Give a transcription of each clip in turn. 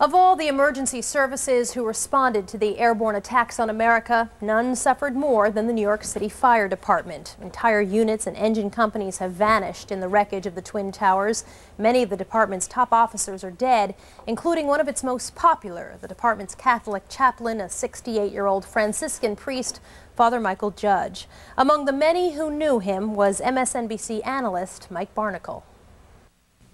Of all the emergency services who responded to the airborne attacks on America, none suffered more than the New York City Fire Department. Entire units and engine companies have vanished in the wreckage of the Twin Towers. Many of the department's top officers are dead, including one of its most popular, the department's Catholic chaplain, a 68-year-old Franciscan priest, Father Michael Judge. Among the many who knew him was MSNBC analyst Mike Barnicle.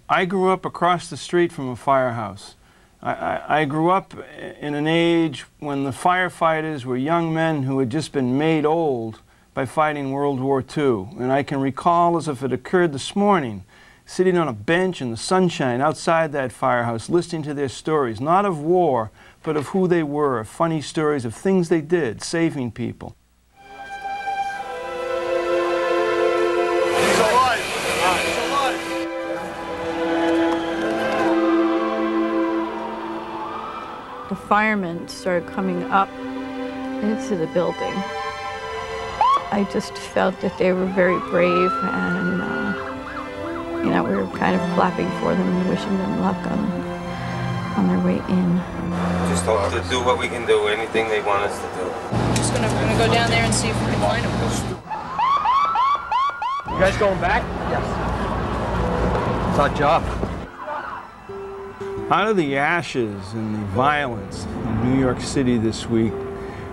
I grew up across the street from a firehouse. I, I, grew up in an age when the firefighters were young men who had just been made old by fighting World War II. And I can recall as if it occurred this morning, sitting on a bench in the sunshine outside that firehouse, listening to their stories, not of war, but of who they were, funny stories of things they did, saving people. Firemen started coming up into the building. I just felt that they were very brave and, uh, you know, we were kind of clapping for them and wishing them luck on, on their way in. Just hope to do what we can do, anything they want us to do. I'm just gonna, gonna go down there and see if we can find them. You guys going back? Yes. It's our job. Out of the ashes and the violence in New York City this week,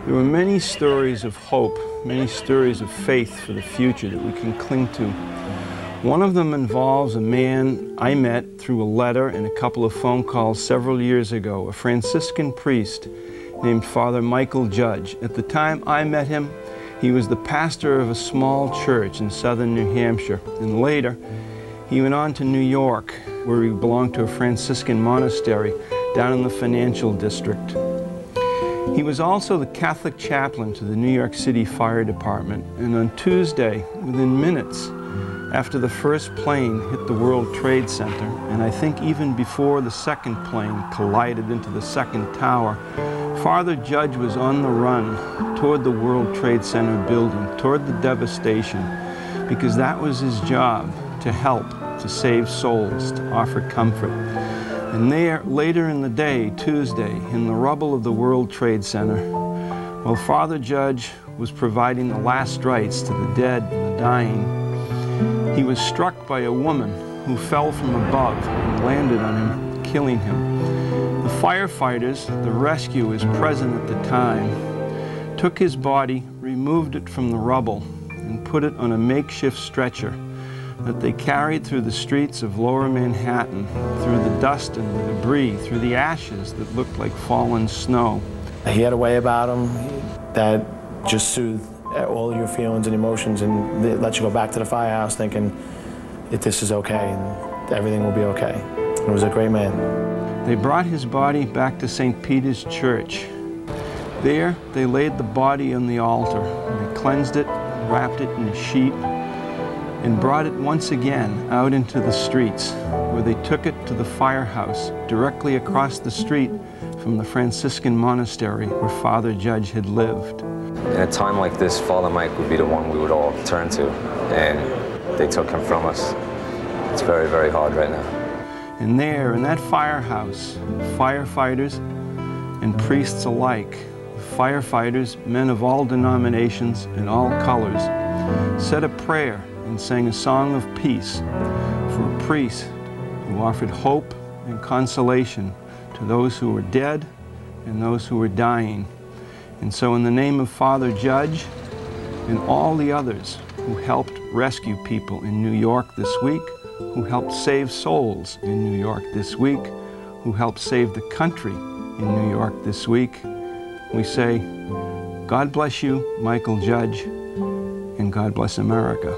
there were many stories of hope, many stories of faith for the future that we can cling to. One of them involves a man I met through a letter and a couple of phone calls several years ago, a Franciscan priest named Father Michael Judge. At the time I met him, he was the pastor of a small church in southern New Hampshire, and later he went on to New York where he belonged to a Franciscan monastery down in the financial district. He was also the Catholic chaplain to the New York City Fire Department, and on Tuesday, within minutes after the first plane hit the World Trade Center, and I think even before the second plane collided into the second tower, Father Judge was on the run toward the World Trade Center building, toward the devastation, because that was his job, to help to save souls, to offer comfort. And there, later in the day, Tuesday, in the rubble of the World Trade Center, while Father Judge was providing the last rites to the dead and the dying, he was struck by a woman who fell from above and landed on him, killing him. The firefighters, the rescuers present at the time, took his body, removed it from the rubble, and put it on a makeshift stretcher that they carried through the streets of lower Manhattan, through the dust and the debris, through the ashes that looked like fallen snow. He had a way about him that just soothed all your feelings and emotions and let you go back to the firehouse thinking that this is okay and everything will be okay. He was a great man. They brought his body back to St. Peter's Church. There, they laid the body on the altar. They cleansed it, wrapped it in a sheet, and brought it once again out into the streets, where they took it to the firehouse directly across the street from the Franciscan monastery where Father Judge had lived. In a time like this, Father Mike would be the one we would all turn to, and they took him from us. It's very, very hard right now. And there, in that firehouse, firefighters and priests alike, firefighters, men of all denominations and all colors, said a prayer and sang a song of peace for a priest who offered hope and consolation to those who were dead and those who were dying. And so in the name of Father Judge and all the others who helped rescue people in New York this week, who helped save souls in New York this week, who helped save the country in New York this week, we say, God bless you, Michael Judge, and God bless America.